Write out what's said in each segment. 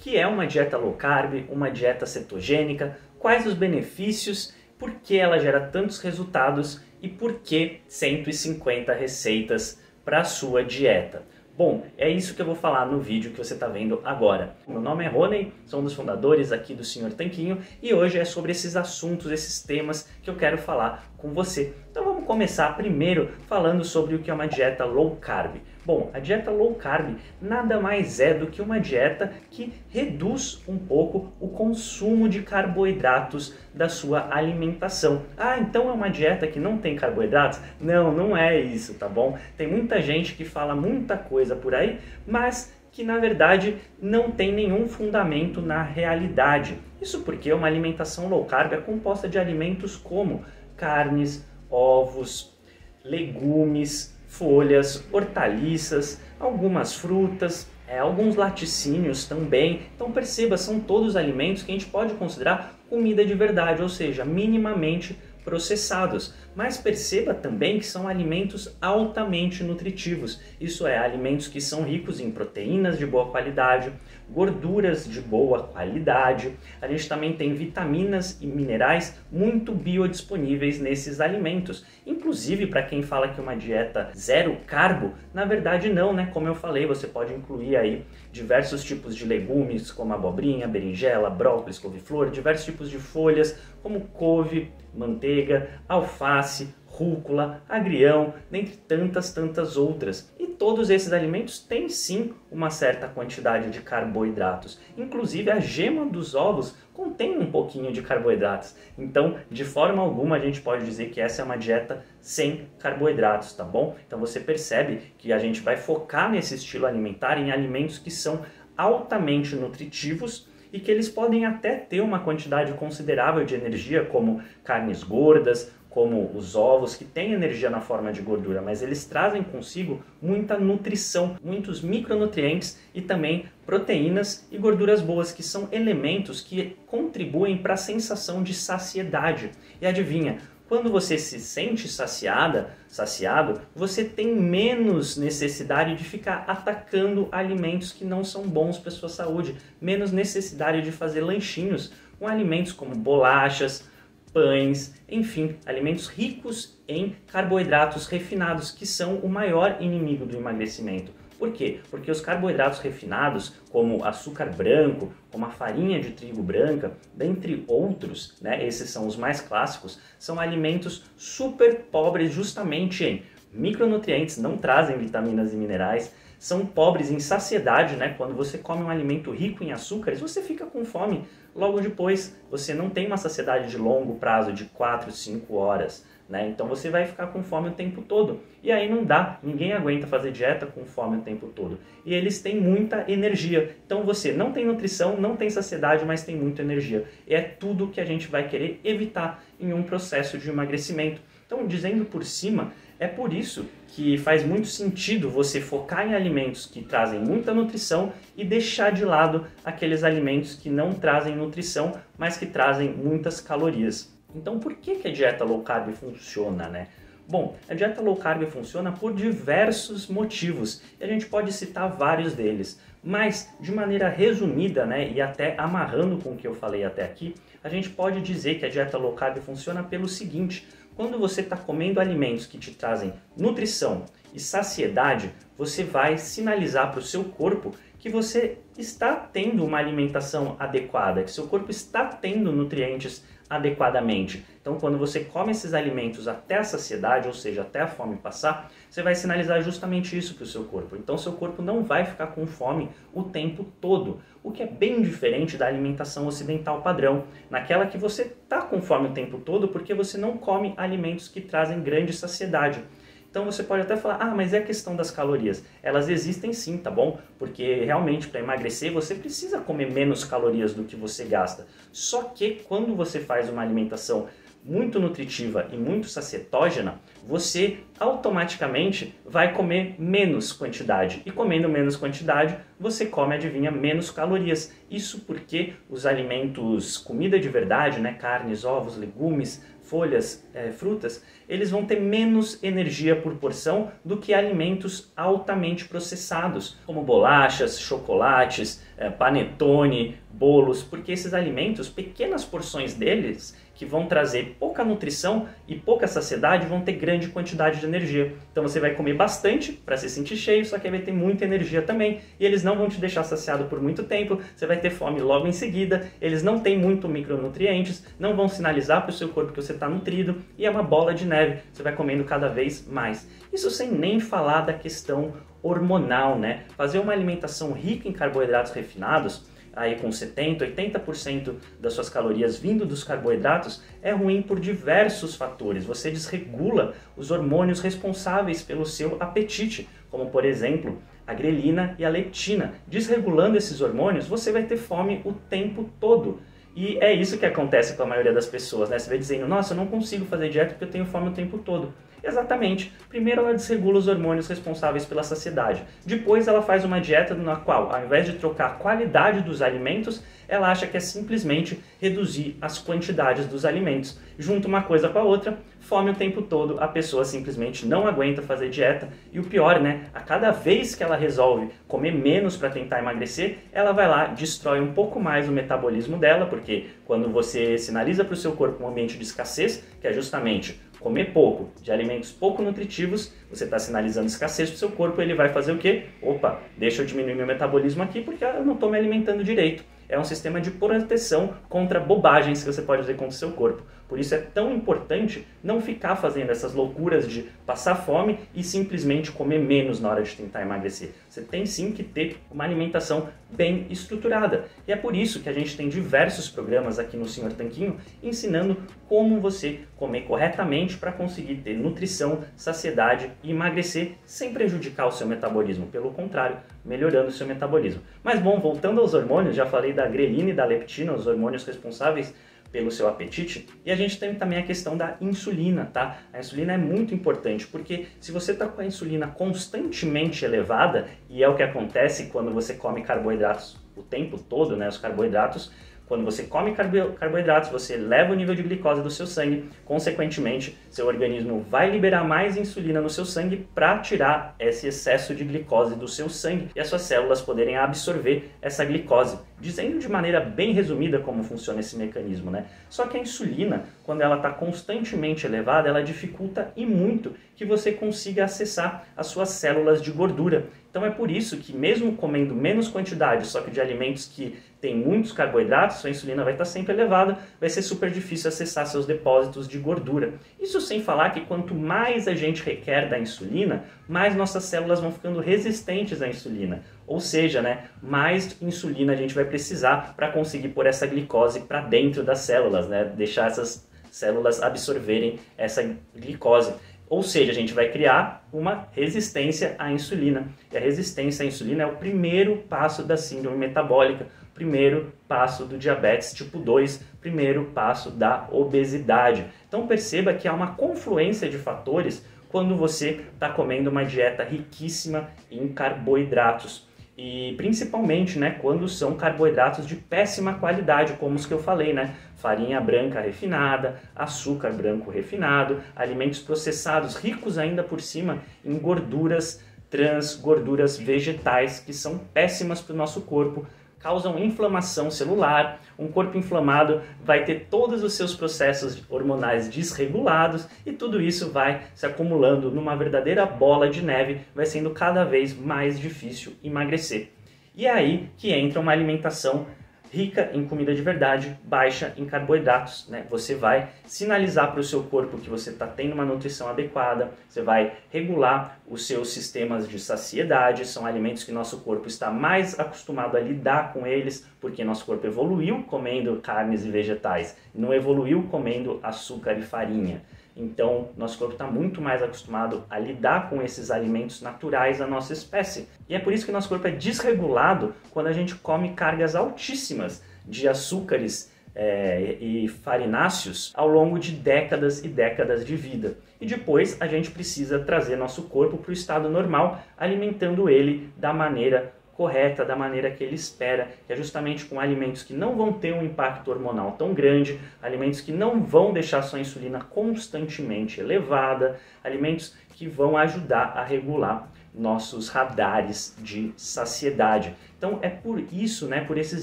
que é uma dieta low carb, uma dieta cetogênica, quais os benefícios, por que ela gera tantos resultados e por que 150 receitas para a sua dieta. Bom, é isso que eu vou falar no vídeo que você está vendo agora. Meu nome é Rony, sou um dos fundadores aqui do Senhor Tanquinho e hoje é sobre esses assuntos, esses temas que eu quero falar com você. Então vamos começar primeiro falando sobre o que é uma dieta low carb. Bom, a dieta low carb nada mais é do que uma dieta que reduz um pouco o consumo de carboidratos da sua alimentação. Ah, então é uma dieta que não tem carboidratos? Não, não é isso, tá bom? Tem muita gente que fala muita coisa por aí, mas que na verdade não tem nenhum fundamento na realidade. Isso porque uma alimentação low carb é composta de alimentos como carnes, ovos, legumes, folhas, hortaliças, algumas frutas, é, alguns laticínios também. Então perceba, são todos alimentos que a gente pode considerar comida de verdade, ou seja, minimamente processados. Mas perceba também que são alimentos altamente nutritivos. Isso é, alimentos que são ricos em proteínas de boa qualidade, gorduras de boa qualidade. A gente também tem vitaminas e minerais muito biodisponíveis nesses alimentos. Inclusive, para quem fala que uma dieta zero carbo, na verdade não, né? Como eu falei, você pode incluir aí diversos tipos de legumes, como abobrinha, berinjela, brócolis, couve-flor, diversos tipos de folhas, como couve, manteiga, alface, rúcula, agrião, dentre tantas, tantas outras. E todos esses alimentos têm sim uma certa quantidade de carboidratos. Inclusive a gema dos ovos contém um pouquinho de carboidratos. Então, de forma alguma, a gente pode dizer que essa é uma dieta sem carboidratos, tá bom? Então você percebe que a gente vai focar nesse estilo alimentar em alimentos que são altamente nutritivos e que eles podem até ter uma quantidade considerável de energia, como carnes gordas, como os ovos, que têm energia na forma de gordura, mas eles trazem consigo muita nutrição, muitos micronutrientes e também proteínas e gorduras boas, que são elementos que contribuem para a sensação de saciedade. E adivinha, quando você se sente saciada, saciado, você tem menos necessidade de ficar atacando alimentos que não são bons para sua saúde, menos necessidade de fazer lanchinhos com alimentos como bolachas, pães, enfim, alimentos ricos em carboidratos refinados, que são o maior inimigo do emagrecimento. Por quê? Porque os carboidratos refinados, como açúcar branco, como a farinha de trigo branca, dentre outros, né, esses são os mais clássicos, são alimentos super pobres justamente em micronutrientes, não trazem vitaminas e minerais, são pobres em saciedade, né? Quando você come um alimento rico em açúcares, você fica com fome. Logo depois, você não tem uma saciedade de longo prazo de 4, 5 horas. Né? Então você vai ficar com fome o tempo todo. E aí não dá, ninguém aguenta fazer dieta com fome o tempo todo. E eles têm muita energia. Então você não tem nutrição, não tem saciedade, mas tem muita energia. E é tudo que a gente vai querer evitar em um processo de emagrecimento. Então, dizendo por cima, é por isso que faz muito sentido você focar em alimentos que trazem muita nutrição e deixar de lado aqueles alimentos que não trazem nutrição, mas que trazem muitas calorias. Então, por que, que a dieta low carb funciona, né? Bom, a dieta low carb funciona por diversos motivos e a gente pode citar vários deles, mas de maneira resumida, né, e até amarrando com o que eu falei até aqui, a gente pode dizer que a dieta low carb funciona pelo seguinte: quando você está comendo alimentos que te trazem nutrição e saciedade, você vai sinalizar para o seu corpo que você está tendo uma alimentação adequada, que seu corpo está tendo nutrientes adequadamente. Então, quando você come esses alimentos até a saciedade, ou seja, até a fome passar, você vai sinalizar justamente isso para o seu corpo. Então, seu corpo não vai ficar com fome o tempo todo, o que é bem diferente da alimentação ocidental padrão, naquela que você está com fome o tempo todo porque você não come alimentos que trazem grande saciedade. Então você pode até falar, ah, mas é a questão das calorias. Elas existem sim, tá bom? Porque realmente para emagrecer você precisa comer menos calorias do que você gasta. Só que quando você faz uma alimentação muito nutritiva e muito sacietógena, você automaticamente vai comer menos quantidade. E comendo menos quantidade, você come, adivinha, menos calorias. Isso porque os alimentos, comida de verdade, né, carnes, ovos, legumes, folhas, é, frutas, eles vão ter menos energia por porção do que alimentos altamente processados, como bolachas, chocolates, é, panetone, bolos, porque esses alimentos, pequenas porções deles, que vão trazer pouca nutrição e pouca saciedade, vão ter grande quantidade de energia. Então você vai comer bastante para se sentir cheio, só que vai ter muita energia também, e eles não vão te deixar saciado por muito tempo, você vai ter fome logo em seguida, eles não têm muito micronutrientes, não vão sinalizar para o seu corpo que você está nutrido, e é uma bola de neve, você vai comendo cada vez mais. Isso sem nem falar da questão hormonal, né? Fazer uma alimentação rica em carboidratos refinados aí com 70, 80% das suas calorias vindo dos carboidratos, é ruim por diversos fatores. Você desregula os hormônios responsáveis pelo seu apetite, como por exemplo, a grelina e a leptina. Desregulando esses hormônios, você vai ter fome o tempo todo. E é isso que acontece com a maioria das pessoas, né? Você vai dizendo, nossa, eu não consigo fazer dieta porque eu tenho fome o tempo todo. Exatamente. Primeiro ela desregula os hormônios responsáveis pela saciedade. Depois ela faz uma dieta na qual, ao invés de trocar a qualidade dos alimentos, ela acha que é simplesmente reduzir as quantidades dos alimentos. Junta uma coisa com a outra, fome o tempo todo, a pessoa simplesmente não aguenta fazer dieta. E o pior, né? A cada vez que ela resolve comer menos para tentar emagrecer, ela vai lá, destrói um pouco mais o metabolismo dela, porque quando você sinaliza para o seu corpo um ambiente de escassez, que é justamente comer pouco, de alimentos pouco nutritivos, você está sinalizando escassez para o seu corpo, ele vai fazer o quê? Opa, deixa eu diminuir meu metabolismo aqui porque eu não estou me alimentando direito. É um sistema de proteção contra bobagens que você pode fazer contra o seu corpo. Por isso é tão importante não ficar fazendo essas loucuras de passar fome e simplesmente comer menos na hora de tentar emagrecer. Você tem sim que ter uma alimentação bem estruturada. E é por isso que a gente tem diversos programas aqui no Senhor Tanquinho ensinando como você comer corretamente para conseguir ter nutrição, saciedade e emagrecer sem prejudicar o seu metabolismo. Pelo contrário, melhorando o seu metabolismo. Mas bom, voltando aos hormônios, já falei da grelina e da leptina, os hormônios responsáveis pelo seu apetite. E a gente tem também a questão da insulina, tá? A insulina é muito importante porque se você está com a insulina constantemente elevada, e é o que acontece quando você come carboidratos o tempo todo, né? Os carboidratos quando você come carboidratos, você leva o nível de glicose do seu sangue, consequentemente, seu organismo vai liberar mais insulina no seu sangue para tirar esse excesso de glicose do seu sangue e as suas células poderem absorver essa glicose. Dizendo de maneira bem resumida como funciona esse mecanismo, né? Só que a insulina, quando ela está constantemente elevada, ela dificulta e muito que você consiga acessar as suas células de gordura. Então é por isso que mesmo comendo menos quantidade, só que de alimentos que têm muitos carboidratos, sua insulina vai estar sempre elevada, vai ser super difícil acessar seus depósitos de gordura. Isso sem falar que quanto mais a gente requer da insulina, mais nossas células vão ficando resistentes à insulina. Ou seja, né, mais insulina a gente vai precisar para conseguir pôr essa glicose para dentro das células, né, deixar essas células absorverem essa glicose. Ou seja, a gente vai criar uma resistência à insulina. E a resistência à insulina é o primeiro passo da síndrome metabólica, primeiro passo do diabetes tipo 2, primeiro passo da obesidade. Então perceba que há uma confluência de fatores quando você está comendo uma dieta riquíssima em carboidratos. E principalmente né, quando são carboidratos de péssima qualidade, como os que eu falei, né? Farinha branca refinada, açúcar branco refinado, alimentos processados ricos ainda por cima em gorduras trans, gorduras vegetais que são péssimas para o nosso corpo, causam inflamação celular. Um corpo inflamado vai ter todos os seus processos hormonais desregulados e tudo isso vai se acumulando numa verdadeira bola de neve, vai sendo cada vez mais difícil emagrecer. E é aí que entra uma alimentação rica em comida de verdade, baixa em carboidratos. Né? Você vai sinalizar para o seu corpo que você está tendo uma nutrição adequada, você vai regular os seus sistemas de saciedade, são alimentos que nosso corpo está mais acostumado a lidar com eles, porque nosso corpo evoluiu comendo carnes e vegetais, não evoluiu comendo açúcar e farinha. Então, nosso corpo está muito mais acostumado a lidar com esses alimentos naturais da nossa espécie. E é por isso que nosso corpo é desregulado quando a gente come cargas altíssimas de açúcares é, e farináceos ao longo de décadas e décadas de vida. E depois a gente precisa trazer nosso corpo para o estado normal, alimentando ele da maneira correta, da maneira que ele espera, que é justamente com alimentos que não vão ter um impacto hormonal tão grande, alimentos que não vão deixar sua insulina constantemente elevada, alimentos que vão ajudar a regular nossos radares de saciedade. Então é por isso, né, por esses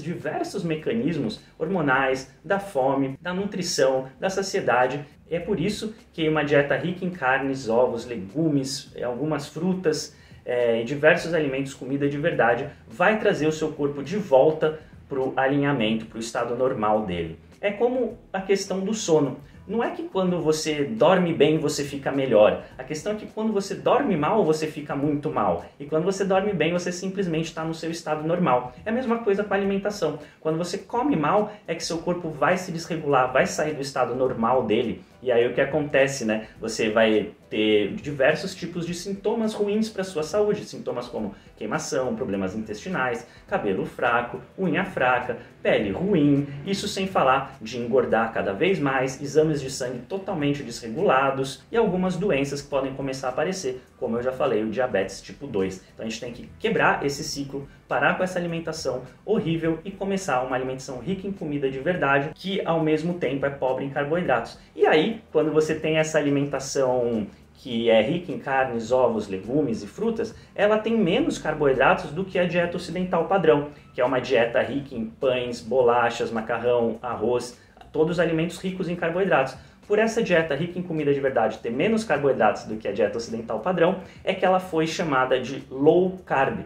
diversos mecanismos hormonais, da fome, da nutrição, da saciedade, é por isso que uma dieta rica em carnes, ovos, legumes, algumas frutas é, e diversos alimentos, comida de verdade, vai trazer o seu corpo de volta para o alinhamento, para o estado normal dele. É como a questão do sono. Não é que quando você dorme bem você fica melhor. A questão é que quando você dorme mal você fica muito mal. E quando você dorme bem você simplesmente está no seu estado normal. É a mesma coisa com a alimentação. Quando você come mal é que seu corpo vai se desregular, vai sair do estado normal dele. E aí o que acontece, né? Você vai ter diversos tipos de sintomas ruins para sua saúde, sintomas como queimação, problemas intestinais, cabelo fraco, unha fraca, pele ruim, isso sem falar de engordar cada vez mais, exames de sangue totalmente desregulados e algumas doenças que podem começar a aparecer, como eu já falei, o diabetes tipo 2. Então a gente tem que quebrar esse ciclo, parar com essa alimentação horrível e começar uma alimentação rica em comida de verdade, que ao mesmo tempo é pobre em carboidratos. E aí, quando você tem essa alimentação que é rica em carnes, ovos, legumes e frutas, ela tem menos carboidratos do que a dieta ocidental padrão, que é uma dieta rica em pães, bolachas, macarrão, arroz, todos os alimentos ricos em carboidratos. Por essa dieta rica em comida de verdade ter menos carboidratos do que a dieta ocidental padrão, é que ela foi chamada de low carb,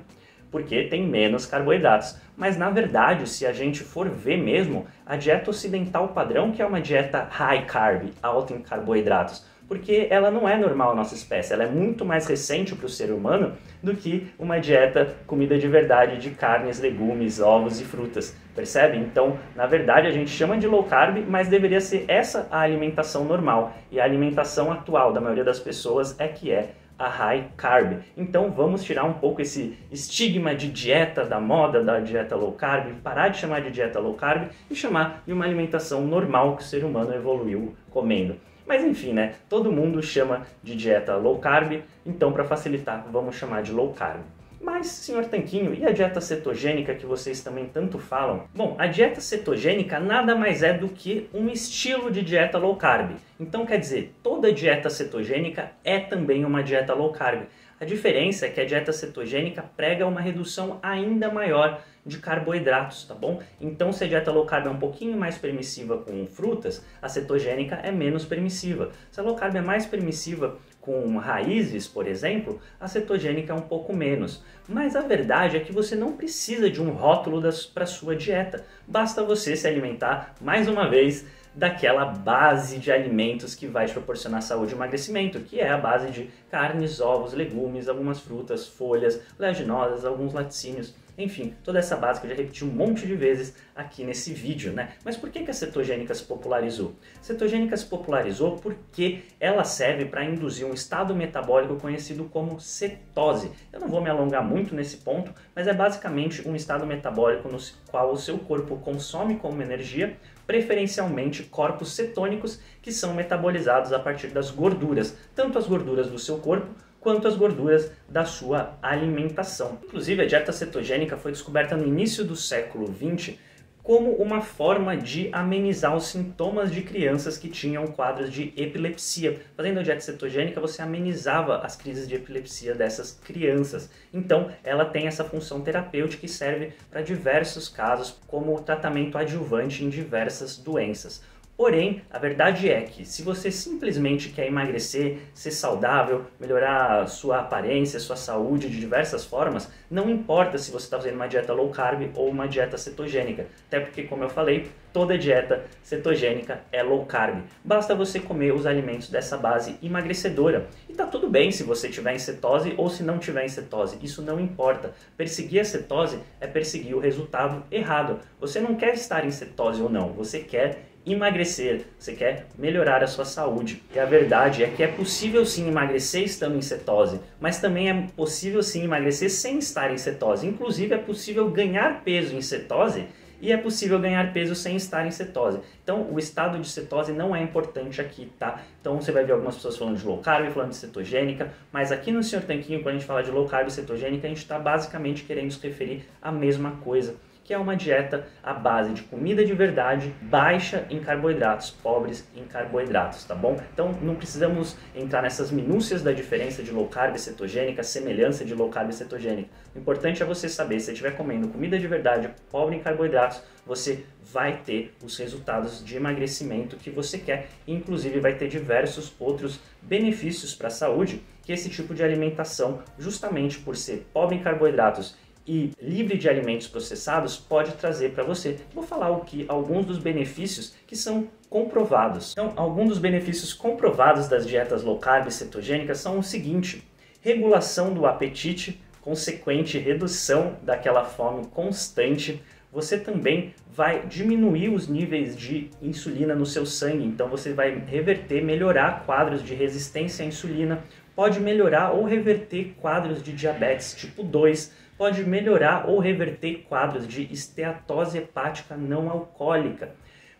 porque tem menos carboidratos. Mas na verdade, se a gente for ver mesmo, a dieta ocidental padrão, que é uma dieta high carb, alta em carboidratos, porque ela não é normal na nossa espécie, ela é muito mais recente para o ser humano do que uma dieta comida de verdade de carnes, legumes, ovos e frutas, percebe? Então, na verdade, a gente chama de low carb, mas deveria ser essa a alimentação normal. E a alimentação atual da maioria das pessoas é que é a high carb. Então vamos tirar um pouco esse estigma de dieta da moda da dieta low carb, parar de chamar de dieta low carb e chamar de uma alimentação normal que o ser humano evoluiu comendo. Mas enfim, né? Todo mundo chama de dieta low carb, então para facilitar, vamos chamar de low carb. Mas, senhor Tanquinho, e a dieta cetogênica que vocês também tanto falam? Bom, a dieta cetogênica nada mais é do que um estilo de dieta low carb. Então, quer dizer, toda dieta cetogênica é também uma dieta low carb. A diferença é que a dieta cetogênica prega uma redução ainda maior de carboidratos, tá bom? Então, se a dieta low carb é um pouquinho mais permissiva com frutas, a cetogênica é menos permissiva. Se a low carb é mais permissiva com raízes, por exemplo, a cetogênica é um pouco menos. Mas a verdade é que você não precisa de um rótulo para sua dieta. Basta você se alimentar, mais uma vez, daquela base de alimentos que vai te proporcionar saúde e emagrecimento, que é a base de carnes, ovos, legumes, algumas frutas, folhas, oleaginosas, alguns laticínios. Enfim, toda essa base que eu já repeti um monte de vezes aqui nesse vídeo, né? Mas por que, a cetogênica se popularizou? Cetogênica se popularizou porque ela serve para induzir um estado metabólico conhecido como cetose. Eu não vou me alongar muito nesse ponto, mas é basicamente um estado metabólico no qual o seu corpo consome como energia, preferencialmente corpos cetônicos que são metabolizados a partir das gorduras, tanto as gorduras do seu corpo quanto as gorduras da sua alimentação. Inclusive, a dieta cetogênica foi descoberta no início do século XX como uma forma de amenizar os sintomas de crianças que tinham quadros de epilepsia. Fazendo a dieta cetogênica, você amenizava as crises de epilepsia dessas crianças. Então, ela tem essa função terapêutica e serve para diversos casos, como tratamento adjuvante em diversas doenças. Porém, a verdade é que se você simplesmente quer emagrecer, ser saudável, melhorar sua aparência, sua saúde de diversas formas, não importa se você está fazendo uma dieta low carb ou uma dieta cetogênica. Até porque, como eu falei, toda dieta cetogênica é low carb. Basta você comer os alimentos dessa base emagrecedora. E tá tudo bem se você tiver em cetose ou se não tiver em cetose. Isso não importa. Perseguir a cetose é perseguir o resultado errado. Você não quer estar em cetose ou não, você quer emagrecer, você quer melhorar a sua saúde. E a verdade é que é possível sim emagrecer estando em cetose, mas também é possível sim emagrecer sem estar em cetose. Inclusive é possível ganhar peso em cetose e é possível ganhar peso sem estar em cetose. Então, o estado de cetose não é importante aqui, tá? Então, você vai ver algumas pessoas falando de low carb, falando de cetogênica, mas aqui no Sr. Tanquinho, quando a gente fala de low carb e cetogênica, a gente está basicamente querendo se referir à mesma coisa que é uma dieta à base de comida de verdade, baixa em carboidratos, pobres em carboidratos, tá bom? Então não precisamos entrar nessas minúcias da diferença de low carb cetogênica, semelhança de low carb cetogênica. O importante é você saber, se você estiver comendo comida de verdade, pobre em carboidratos, você vai ter os resultados de emagrecimento que você quer, inclusive vai ter diversos outros benefícios para a saúde que esse tipo de alimentação, justamente por ser pobre em carboidratos e livre de alimentos processados pode trazer para você. Vou falar o que alguns dos benefícios que são comprovados. Então, alguns dos benefícios comprovados das dietas low carb e cetogênicas são o seguinte: regulação do apetite, consequente redução daquela fome constante. Você também vai diminuir os níveis de insulina no seu sangue, então você vai reverter, melhorar quadros de resistência à insulina, pode melhorar ou reverter quadros de diabetes tipo 2, pode melhorar ou reverter quadros de esteatose hepática não alcoólica.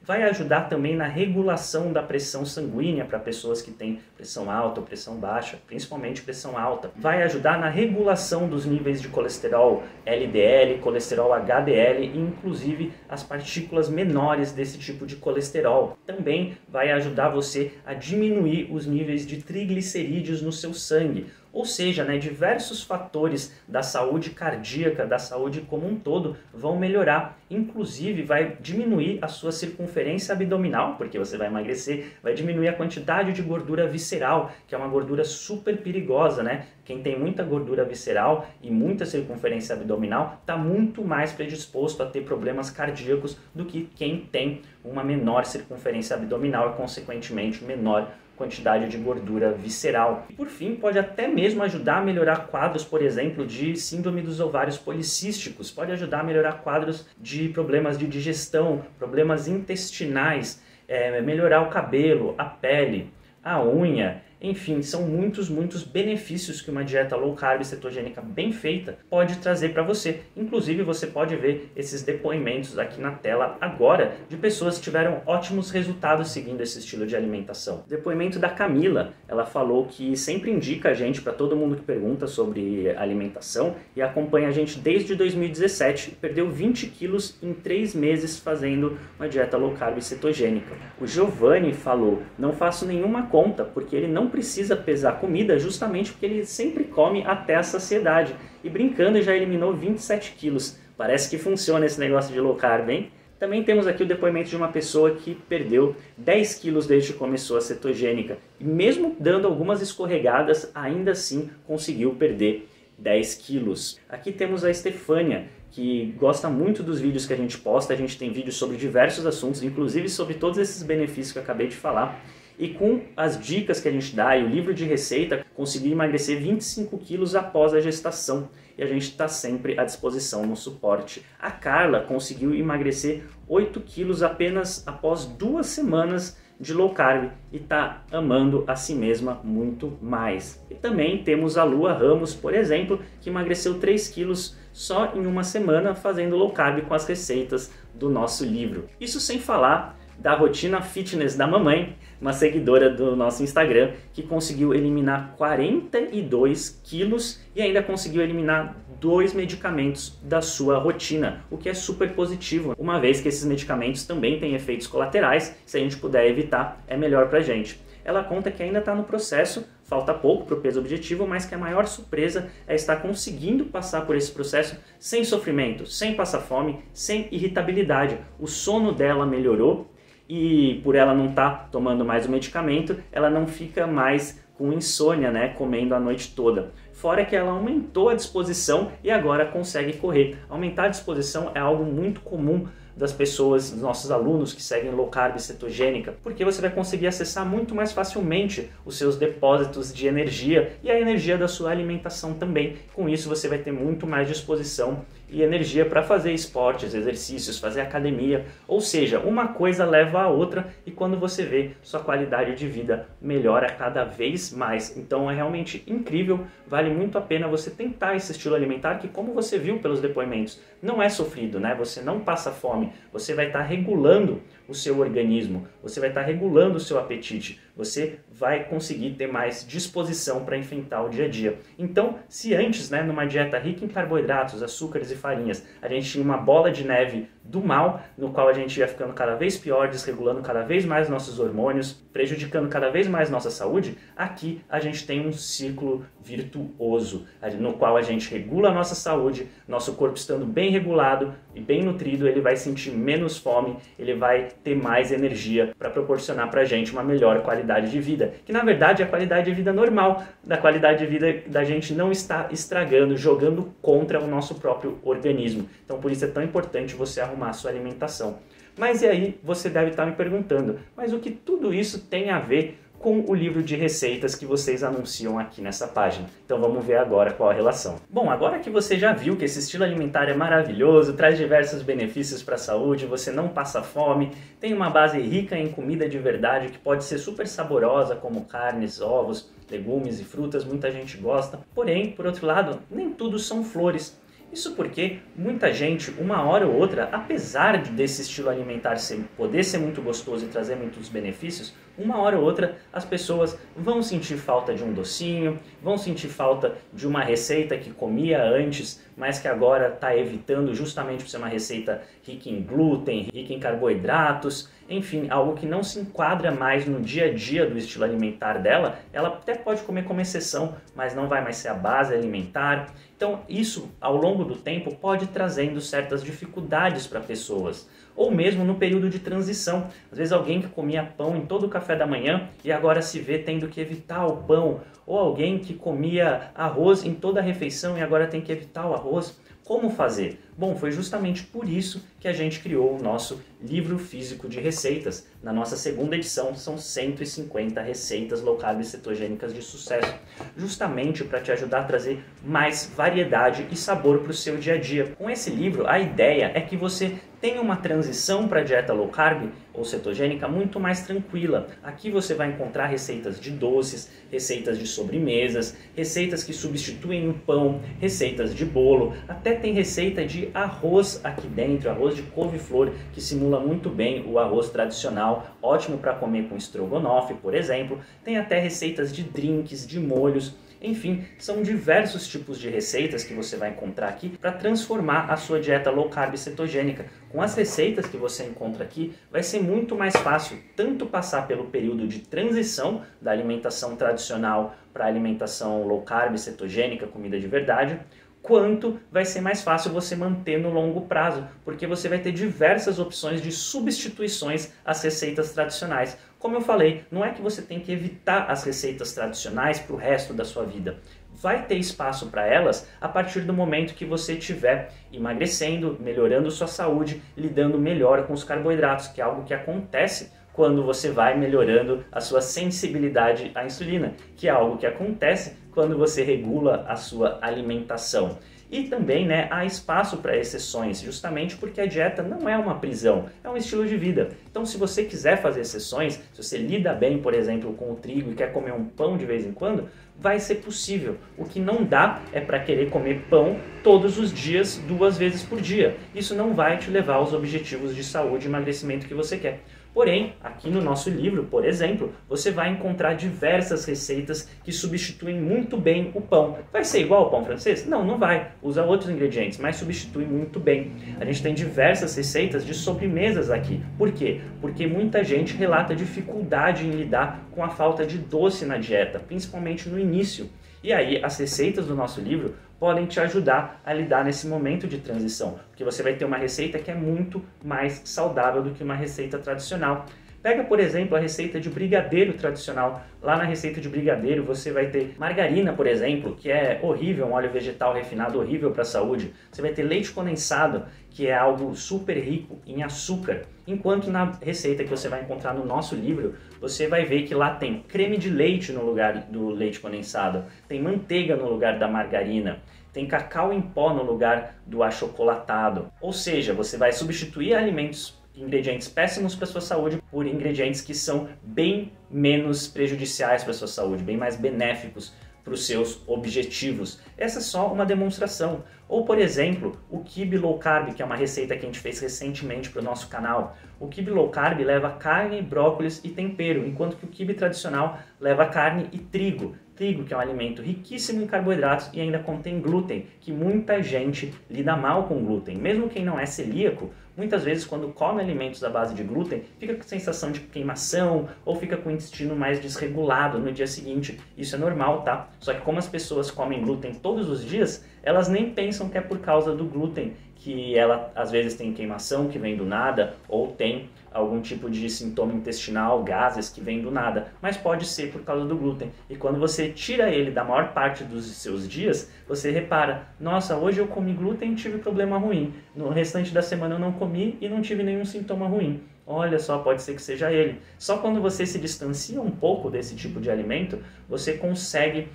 Vai ajudar também na regulação da pressão sanguínea para pessoas que têm pressão alta ou pressão baixa, principalmente pressão alta. Vai ajudar na regulação dos níveis de colesterol LDL, colesterol HDL e inclusive as partículas menores desse tipo de colesterol. Também vai ajudar você a diminuir os níveis de triglicerídeos no seu sangue ou seja, né, diversos fatores da saúde cardíaca, da saúde como um todo, vão melhorar. Inclusive, vai diminuir a sua circunferência abdominal, porque você vai emagrecer, vai diminuir a quantidade de gordura visceral, que é uma gordura super perigosa, né? Quem tem muita gordura visceral e muita circunferência abdominal está muito mais predisposto a ter problemas cardíacos do que quem tem uma menor circunferência abdominal e, consequentemente, menor quantidade de gordura visceral. E por fim, pode até mesmo ajudar a melhorar quadros, por exemplo, de síndrome dos ovários policísticos, pode ajudar a melhorar quadros de problemas de digestão, problemas intestinais, é, melhorar o cabelo, a pele, a unha enfim, são muitos, muitos benefícios que uma dieta low carb cetogênica bem feita pode trazer para você. Inclusive, você pode ver esses depoimentos aqui na tela agora de pessoas que tiveram ótimos resultados seguindo esse estilo de alimentação. Depoimento da Camila, ela falou que sempre indica a gente para todo mundo que pergunta sobre alimentação e acompanha a gente desde 2017. Perdeu 20 quilos em 3 meses fazendo uma dieta low carb cetogênica. O Giovanni falou: não faço nenhuma conta porque ele não precisa pesar comida justamente porque ele sempre come até a saciedade. E brincando já eliminou 27 quilos. Parece que funciona esse negócio de low carb, hein? Também temos aqui o depoimento de uma pessoa que perdeu 10 quilos desde que começou a cetogênica. E mesmo dando algumas escorregadas, ainda assim conseguiu perder 10 quilos. Aqui temos a Estefânia, que gosta muito dos vídeos que a gente posta. A gente tem vídeos sobre diversos assuntos, inclusive sobre todos esses benefícios que eu acabei de falar. E com as dicas que a gente dá e o livro de receita, conseguiu emagrecer 25 quilos após a gestação. E a gente está sempre à disposição no suporte. A Carla conseguiu emagrecer 8 quilos apenas após duas semanas de low carb e está amando a si mesma muito mais. E também temos a Lua Ramos, por exemplo, que emagreceu 3 quilos só em uma semana fazendo low carb com as receitas do nosso livro. Isso sem falar da rotina fitness da mamãe, uma seguidora do nosso Instagram, que conseguiu eliminar 42 quilos e ainda conseguiu eliminar dois medicamentos da sua rotina, o que é super positivo, uma vez que esses medicamentos também têm efeitos colaterais, se a gente puder evitar, é melhor pra gente. Ela conta que ainda está no processo, falta pouco para o peso objetivo, mas que a maior surpresa é estar conseguindo passar por esse processo sem sofrimento, sem passar fome, sem irritabilidade. O sono dela melhorou e por ela não estar tá tomando mais o medicamento, ela não fica mais com insônia, né, comendo a noite toda. Fora que ela aumentou a disposição e agora consegue correr. Aumentar a disposição é algo muito comum das pessoas, dos nossos alunos que seguem low carb cetogênica, porque você vai conseguir acessar muito mais facilmente os seus depósitos de energia e a energia da sua alimentação também. Com isso você vai ter muito mais disposição e energia para fazer esportes, exercícios, fazer academia. Ou seja, uma coisa leva a outra e quando você vê, sua qualidade de vida melhora cada vez mais. Então é realmente incrível, vale muito a pena você tentar esse estilo alimentar que, como você viu pelos depoimentos, não é sofrido, né? Você não passa fome, você vai estar tá regulando o seu organismo, você vai estar regulando o seu apetite, você vai conseguir ter mais disposição para enfrentar o dia a dia. Então, se antes, né, numa dieta rica em carboidratos, açúcares e farinhas, a gente tinha uma bola de neve do mal, no qual a gente ia ficando cada vez pior, desregulando cada vez mais nossos hormônios, prejudicando cada vez mais nossa saúde, aqui a gente tem um ciclo virtuoso, no qual a gente regula a nossa saúde, nosso corpo estando bem regulado e bem nutrido, ele vai sentir menos fome, ele vai ter mais energia para proporcionar para a gente uma melhor qualidade de vida, que na verdade é a qualidade de vida normal, da qualidade de vida da gente não estar estragando, jogando contra o nosso próprio organismo. Então por isso é tão importante você arrumar a sua alimentação. Mas e aí você deve estar me perguntando, mas o que tudo isso tem a ver com o livro de receitas que vocês anunciam aqui nessa página. Então vamos ver agora qual a relação. Bom, agora que você já viu que esse estilo alimentar é maravilhoso, traz diversos benefícios para a saúde, você não passa fome, tem uma base rica em comida de verdade que pode ser super saborosa, como carnes, ovos, legumes e frutas, muita gente gosta. Porém, por outro lado, nem tudo são flores. Isso porque muita gente, uma hora ou outra, apesar desse estilo alimentar ser, poder ser muito gostoso e trazer muitos benefícios, uma hora ou outra as pessoas vão sentir falta de um docinho, vão sentir falta de uma receita que comia antes, mas que agora está evitando justamente por ser uma receita rica em glúten, rica em carboidratos, enfim, algo que não se enquadra mais no dia a dia do estilo alimentar dela, ela até pode comer como exceção, mas não vai mais ser a base alimentar. Então, isso ao longo do tempo pode trazendo certas dificuldades para pessoas ou mesmo no período de transição. Às vezes alguém que comia pão em todo o café da manhã e agora se vê tendo que evitar o pão, ou alguém que comia arroz em toda a refeição e agora tem que evitar o arroz. Como fazer? Bom, foi justamente por isso que a gente criou o nosso livro físico de receitas. Na nossa segunda edição são 150 receitas low carb cetogênicas de sucesso, justamente para te ajudar a trazer mais variedade e sabor para o seu dia a dia. Com esse livro, a ideia é que você tenha uma transição para a dieta low carb ou cetogênica muito mais tranquila. Aqui você vai encontrar receitas de doces, receitas de sobremesas, receitas que substituem o pão, receitas de bolo, até tem receita de arroz aqui dentro, arroz de couve-flor, que simula muito bem o arroz tradicional, ótimo para comer com estrogonofe, por exemplo. Tem até receitas de drinks, de molhos. Enfim, são diversos tipos de receitas que você vai encontrar aqui para transformar a sua dieta low carb cetogênica. Com as receitas que você encontra aqui, vai ser muito mais fácil tanto passar pelo período de transição da alimentação tradicional para alimentação low carb cetogênica, comida de verdade, quanto vai ser mais fácil você manter no longo prazo, porque você vai ter diversas opções de substituições às receitas tradicionais. Como eu falei, não é que você tem que evitar as receitas tradicionais para o resto da sua vida. Vai ter espaço para elas a partir do momento que você estiver emagrecendo, melhorando sua saúde, lidando melhor com os carboidratos, que é algo que acontece quando você vai melhorando a sua sensibilidade à insulina, que é algo que acontece quando você regula a sua alimentação. E também né, há espaço para exceções, justamente porque a dieta não é uma prisão, é um estilo de vida. Então, se você quiser fazer exceções, se você lida bem, por exemplo, com o trigo e quer comer um pão de vez em quando, vai ser possível. O que não dá é para querer comer pão todos os dias, duas vezes por dia. Isso não vai te levar aos objetivos de saúde e emagrecimento que você quer. Porém, aqui no nosso livro, por exemplo, você vai encontrar diversas receitas que substituem muito bem o pão. Vai ser igual ao pão francês? Não, não vai. Usa outros ingredientes, mas substitui muito bem. A gente tem diversas receitas de sobremesas aqui. Por quê? Porque muita gente relata dificuldade em lidar com a falta de doce na dieta, principalmente no início. E aí, as receitas do nosso livro podem te ajudar a lidar nesse momento de transição, porque você vai ter uma receita que é muito mais saudável do que uma receita tradicional. Pega, por exemplo, a receita de brigadeiro tradicional. Lá na receita de brigadeiro você vai ter margarina, por exemplo, que é horrível, um óleo vegetal refinado horrível para a saúde. Você vai ter leite condensado, que é algo super rico em açúcar. Enquanto na receita que você vai encontrar no nosso livro, você vai ver que lá tem creme de leite no lugar do leite condensado, tem manteiga no lugar da margarina, tem cacau em pó no lugar do achocolatado. Ou seja, você vai substituir alimentos ingredientes péssimos para sua saúde por ingredientes que são bem menos prejudiciais para sua saúde, bem mais benéficos para os seus objetivos. Essa é só uma demonstração. Ou, por exemplo, o Kibe Low Carb, que é uma receita que a gente fez recentemente para o nosso canal. O Kibe Low Carb leva carne, brócolis e tempero, enquanto que o Kibe tradicional leva carne e trigo. Trigo, que é um alimento riquíssimo em carboidratos e ainda contém glúten, que muita gente lida mal com glúten. Mesmo quem não é celíaco, muitas vezes quando come alimentos à base de glúten, fica com sensação de queimação ou fica com o intestino mais desregulado no dia seguinte. Isso é normal, tá? Só que como as pessoas comem glúten todos os dias, elas nem pensam que é por causa do glúten que ela às vezes tem queimação que vem do nada ou tem algum tipo de sintoma intestinal, gases que vem do nada, mas pode ser por causa do glúten. E quando você tira ele da maior parte dos seus dias, você repara: nossa, hoje eu comi glúten e tive problema ruim. No restante da semana eu não comi e não tive nenhum sintoma ruim. Olha só, pode ser que seja ele. Só quando você se distancia um pouco desse tipo de alimento, você consegue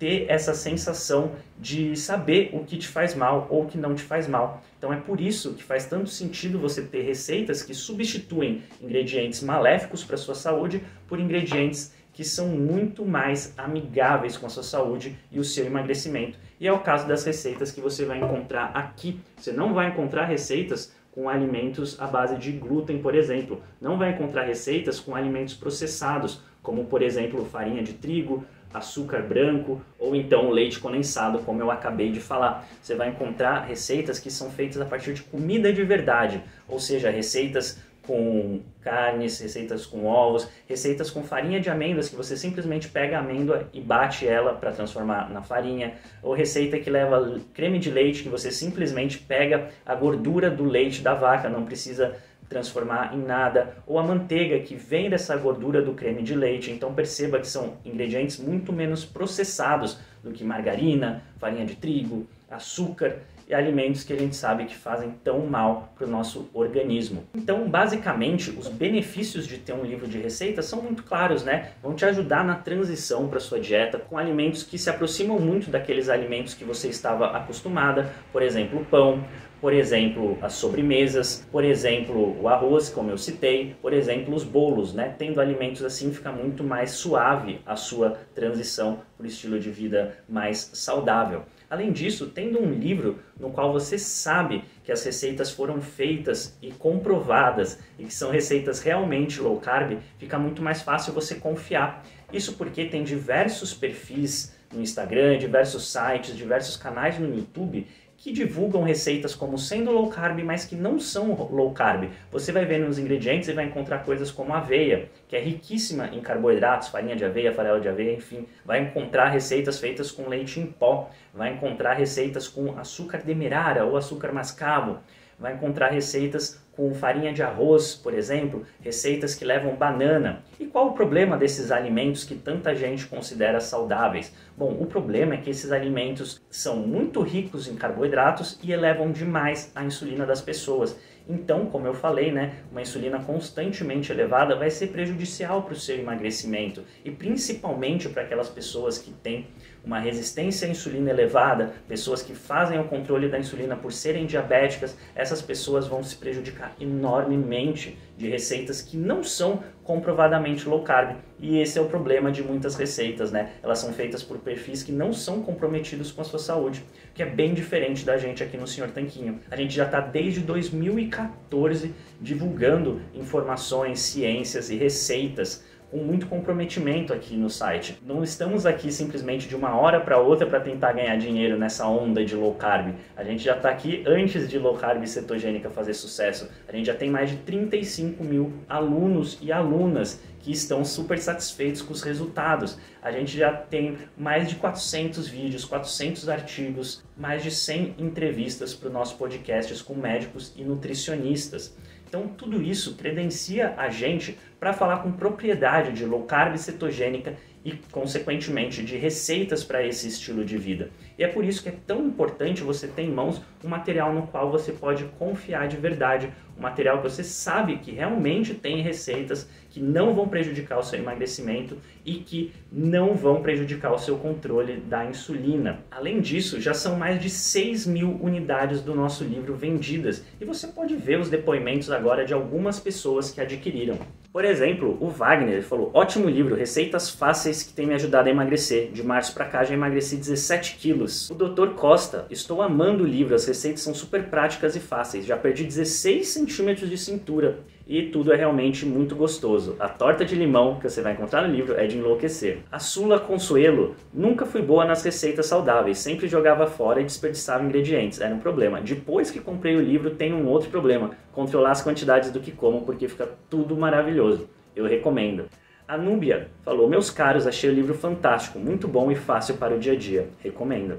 ter essa sensação de saber o que te faz mal ou o que não te faz mal. Então é por isso que faz tanto sentido você ter receitas que substituem ingredientes maléficos para sua saúde por ingredientes que são muito mais amigáveis com a sua saúde e o seu emagrecimento. E é o caso das receitas que você vai encontrar aqui. Você não vai encontrar receitas com alimentos à base de glúten, por exemplo. Não vai encontrar receitas com alimentos processados, como por exemplo farinha de trigo, açúcar branco ou então leite condensado, como eu acabei de falar. Você vai encontrar receitas que são feitas a partir de comida de verdade, ou seja, receitas com carnes, receitas com ovos, receitas com farinha de amêndoas que você simplesmente pega a amêndoa e bate ela para transformar na farinha, ou receita que leva creme de leite que você simplesmente pega a gordura do leite da vaca, não precisa transformar em nada, ou a manteiga que vem dessa gordura do creme de leite. Então perceba que são ingredientes muito menos processados do que margarina, farinha de trigo, açúcar e alimentos que a gente sabe que fazem tão mal para o nosso organismo. Então, basicamente, os benefícios de ter um livro de receitas são muito claros, né? Vão te ajudar na transição para sua dieta com alimentos que se aproximam muito daqueles alimentos que você estava acostumada, por exemplo, pão, por exemplo, as sobremesas, por exemplo, o arroz, como eu citei, por exemplo, os bolos, né? Tendo alimentos assim fica muito mais suave a sua transição para o estilo de vida mais saudável. Além disso, tendo um livro no qual você sabe que as receitas foram feitas e comprovadas e que são receitas realmente low carb, fica muito mais fácil você confiar. Isso porque tem diversos perfis no Instagram, diversos sites, diversos canais no YouTube que divulgam receitas como sendo low carb, mas que não são low carb. Você vai ver nos ingredientes e vai encontrar coisas como aveia, que é riquíssima em carboidratos, farinha de aveia, farelo de aveia, enfim. Vai encontrar receitas feitas com leite em pó, vai encontrar receitas com açúcar demerara ou açúcar mascavo, vai encontrar receitas com farinha de arroz, por exemplo, receitas que levam banana. E qual o problema desses alimentos que tanta gente considera saudáveis? Bom, o problema é que esses alimentos são muito ricos em carboidratos e elevam demais a insulina das pessoas. Então, como eu falei, né, uma insulina constantemente elevada vai ser prejudicial para o seu emagrecimento e principalmente para aquelas pessoas que têm uma resistência à insulina elevada, pessoas que fazem o controle da insulina por serem diabéticas, essas pessoas vão se prejudicar enormemente de receitas que não são comprovadamente low carb. E esse é o problema de muitas receitas, né? Elas são feitas por perfis que não são comprometidos com a sua saúde, que é bem diferente da gente aqui no Senhor Tanquinho. A gente já está desde 2014 divulgando informações, ciências e receitas com muito comprometimento aqui no site. Não estamos aqui simplesmente de uma hora para outra para tentar ganhar dinheiro nessa onda de low carb. A gente já está aqui antes de low carb cetogênica fazer sucesso. A gente já tem mais de 35 mil alunos e alunas que estão super satisfeitos com os resultados. A gente já tem mais de 400 vídeos, 400 artigos, mais de 100 entrevistas para o nosso podcast com médicos e nutricionistas. Então, tudo isso credencia a gente para falar com propriedade de low carb cetogênica e, consequentemente, de receitas para esse estilo de vida. E é por isso que é tão importante você ter em mãos um material no qual você pode confiar de verdade, um material que você sabe que realmente tem receitas que não vão prejudicar o seu emagrecimento e que não vão prejudicar o seu controle da insulina. Além disso, já são mais de 6 mil unidades do nosso livro vendidas e você pode ver os depoimentos agora de algumas pessoas que adquiriram. Por exemplo, o Wagner falou: ótimo livro, receitas fáceis que tem me ajudado a emagrecer. De março para cá já emagreci 17 quilos. O Dr. Costa, estou amando o livro, as receitas são super práticas e fáceis. Já perdi 16 centímetros de cintura e tudo é realmente muito gostoso. A torta de limão que você vai encontrar no livro é de enlouquecer. A Sula Consuelo nunca fui boa nas receitas saudáveis, sempre jogava fora e desperdiçava ingredientes, era um problema. Depois que comprei o livro, tem um outro problema: controlar as quantidades do que como, porque fica tudo maravilhoso. Eu recomendo. A Núbia falou: Meus caros, achei o livro fantástico, muito bom e fácil para o dia a dia. Recomendo.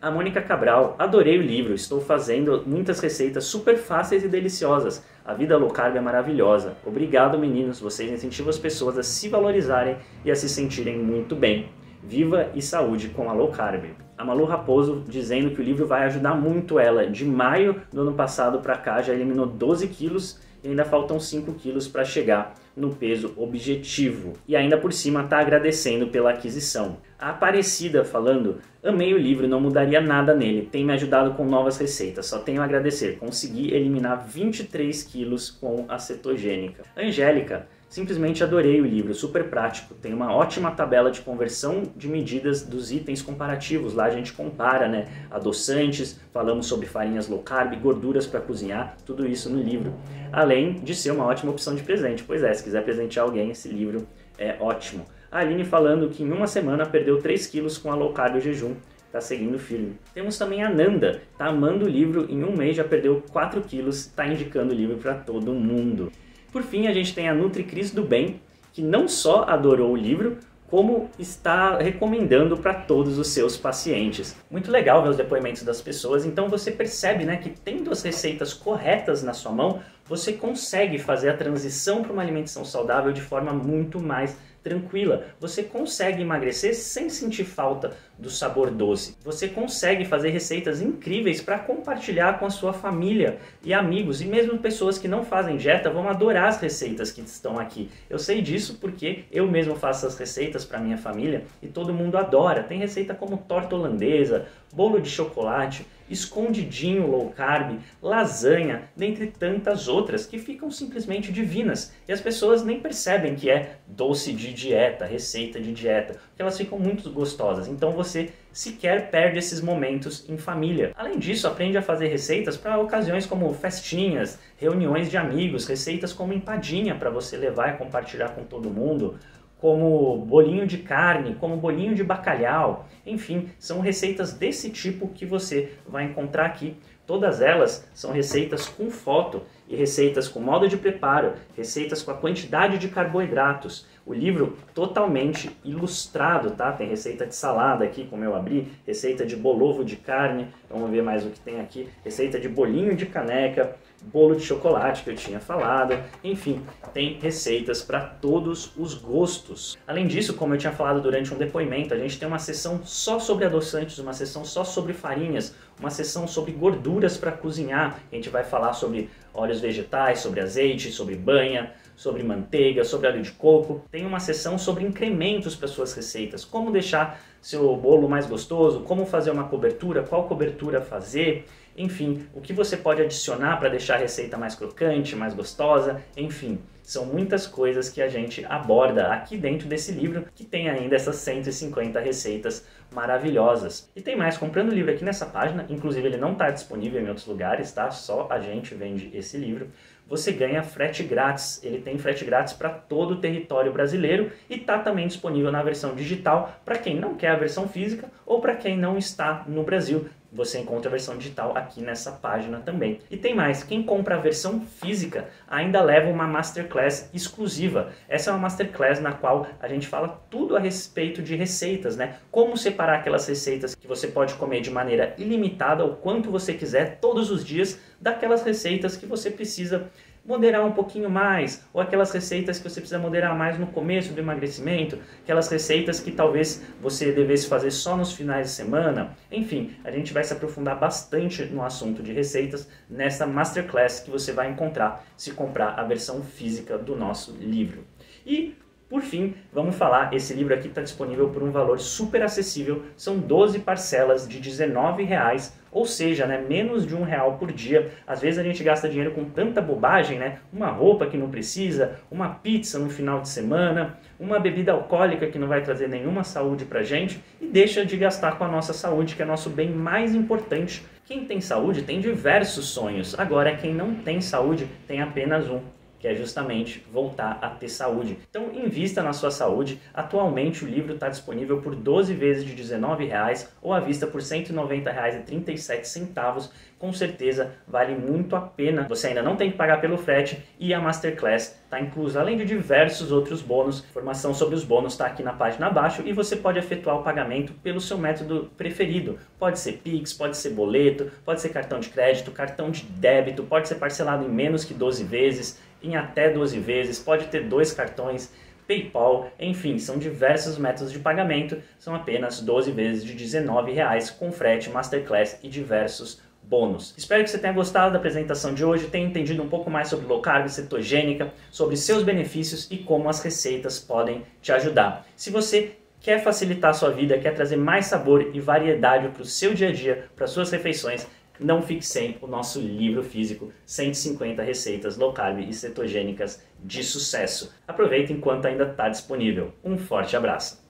A Mônica Cabral, adorei o livro, estou fazendo muitas receitas super fáceis e deliciosas. A vida low carb é maravilhosa. Obrigado, meninos, vocês incentivam as pessoas a se valorizarem e a se sentirem muito bem. Viva e saúde com a low carb. A Malu Raposo dizendo que o livro vai ajudar muito ela. De maio do ano passado para cá já eliminou 12 quilos e ainda faltam 5 quilos para chegar no peso objetivo. E ainda por cima está agradecendo pela aquisição. A Aparecida falando: Amei o livro, não mudaria nada nele, tem me ajudado com novas receitas, só tenho a agradecer. Consegui eliminar 23 quilos com a cetogênica. Angélica, Simplesmente adorei o livro, super prático. Tem uma ótima tabela de conversão de medidas dos itens comparativos. Lá a gente compara, né? Adoçantes, falamos sobre farinhas low carb, gorduras para cozinhar, tudo isso no livro. Além de ser uma ótima opção de presente. Pois é, se quiser presentear alguém, esse livro é ótimo. A Aline falando que em uma semana perdeu 3 quilos com a low carb jejum. Tá seguindo firme. Temos também a Nanda, tá amando o livro, em um mês já perdeu 4 quilos, tá indicando o livro para todo mundo. Por fim, a gente tem a NutriCris do Bem, que não só adorou o livro, como está recomendando para todos os seus pacientes. Muito legal ver os depoimentos das pessoas, então você percebe né, que tendo as receitas corretas na sua mão, você consegue fazer a transição para uma alimentação saudável de forma muito mais tranquila. Você consegue emagrecer sem sentir falta do sabor doce. Você consegue fazer receitas incríveis para compartilhar com a sua família e amigos, e mesmo pessoas que não fazem dieta vão adorar as receitas que estão aqui. Eu sei disso porque eu mesmo faço as receitas para minha família e todo mundo adora. Tem receita como torta holandesa, bolo de chocolate, escondidinho low carb, lasanha, dentre tantas outras que ficam simplesmente divinas e as pessoas nem percebem que é doce de dieta, receita de dieta, porque elas ficam muito gostosas. Então você sequer perde esses momentos em família. Além disso, aprende a fazer receitas para ocasiões como festinhas, reuniões de amigos, receitas como empadinha para você levar e compartilhar com todo mundo como bolinho de carne, como bolinho de bacalhau, enfim, são receitas desse tipo que você vai encontrar aqui. Todas elas são receitas com foto e receitas com modo de preparo, receitas com a quantidade de carboidratos. O livro totalmente ilustrado, tá? Tem receita de salada aqui, como eu abri, receita de bolovo de carne, vamos ver mais o que tem aqui, receita de bolinho de caneca, bolo de chocolate que eu tinha falado, enfim, tem receitas para todos os gostos. Além disso, como eu tinha falado durante um depoimento, a gente tem uma sessão só sobre adoçantes, uma sessão só sobre farinhas, uma sessão sobre gorduras para cozinhar. A gente vai falar sobre óleos vegetais, sobre azeite, sobre banha, sobre manteiga, sobre óleo de coco. Tem uma sessão sobre incrementos para suas receitas, como deixar seu bolo mais gostoso, como fazer uma cobertura, qual cobertura fazer, enfim, o que você pode adicionar para deixar a receita mais crocante, mais gostosa, enfim. São muitas coisas que a gente aborda aqui dentro desse livro, que tem ainda essas 150 receitas maravilhosas. E tem mais, comprando o livro aqui nessa página, inclusive ele não está disponível em outros lugares, tá? Só a gente vende esse livro. Você ganha frete grátis. Ele tem frete grátis para todo o território brasileiro e está também disponível na versão digital para quem não quer a versão física ou para quem não está no Brasil. Você encontra a versão digital aqui nessa página também. E tem mais, quem compra a versão física ainda leva uma masterclass exclusiva. Essa é uma masterclass na qual a gente fala tudo a respeito de receitas, né? Como separar aquelas receitas que você pode comer de maneira ilimitada, o quanto você quiser, todos os dias, daquelas receitas que você precisa moderar um pouquinho mais, ou aquelas receitas que você precisa moderar mais no começo do emagrecimento, aquelas receitas que talvez você devesse fazer só nos finais de semana. Enfim, a gente vai se aprofundar bastante no assunto de receitas nessa masterclass que você vai encontrar se comprar a versão física do nosso livro. E por fim, vamos falar, esse livro aqui está disponível por um valor super acessível, são 12 parcelas de R$19,00, ou seja, né, menos de um real por dia. Às vezes a gente gasta dinheiro com tanta bobagem, né? Uma roupa que não precisa, uma pizza no final de semana, uma bebida alcoólica que não vai trazer nenhuma saúde pra gente e deixa de gastar com a nossa saúde, que é nosso bem mais importante. Quem tem saúde tem diversos sonhos, agora quem não tem saúde tem apenas um que é justamente voltar a ter saúde. Então invista na sua saúde. Atualmente o livro está disponível por 12 vezes de R$19,00 ou à vista por R$190,37. Com certeza vale muito a pena. Você ainda não tem que pagar pelo frete e a Masterclass está inclusa, além de diversos outros bônus. Informação sobre os bônus está aqui na página abaixo e você pode efetuar o pagamento pelo seu método preferido. Pode ser Pix, pode ser boleto, pode ser cartão de crédito, cartão de débito, pode ser parcelado em menos que 12 vezes em até 12 vezes, pode ter dois cartões, PayPal, enfim, são diversos métodos de pagamento, são apenas 12 vezes de R$19,00 com frete, masterclass e diversos bônus. Espero que você tenha gostado da apresentação de hoje, tenha entendido um pouco mais sobre low carb, cetogênica, sobre seus benefícios e como as receitas podem te ajudar. Se você quer facilitar a sua vida, quer trazer mais sabor e variedade para o seu dia a dia, para suas refeições, não fique sem o nosso livro físico 150 receitas low carb e cetogênicas de sucesso. Aproveite enquanto ainda está disponível. Um forte abraço!